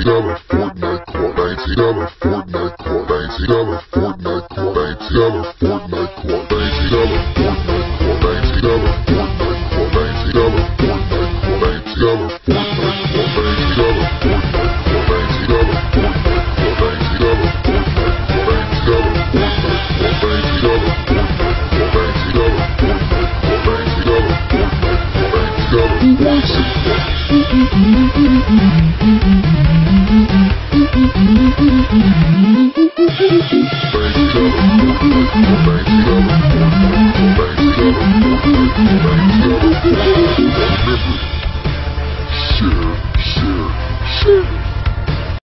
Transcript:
ninety Fortnite call, ninety dollar Fortnite call, ninety dollar Fortnite call, ninety dollar Fortnite call, ninety dollar Fortnite call, ninety dollar Fortnite call, ninety dollar Fortnite call, ninety dollar Fortnite. Thank you.